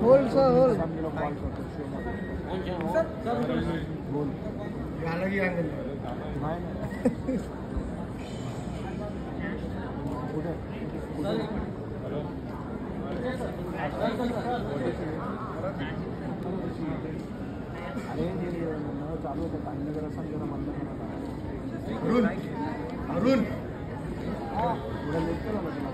Whole sir whole अलग ही angle चालू होतं काही जरा अरुण अरुण थोडं लेट केलं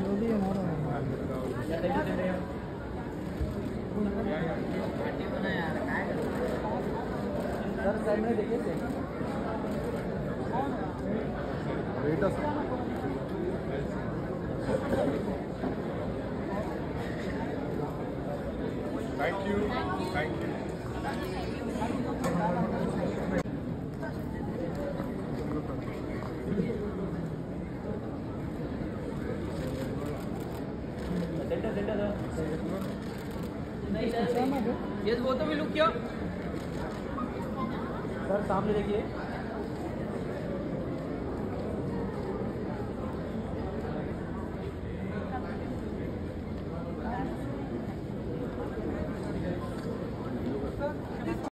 जो भी हमारा सर सामने देखिए बेटा thank you thank you rate असं नहीं सर ये वो तो भी लुक किया। सर सामने देखिए।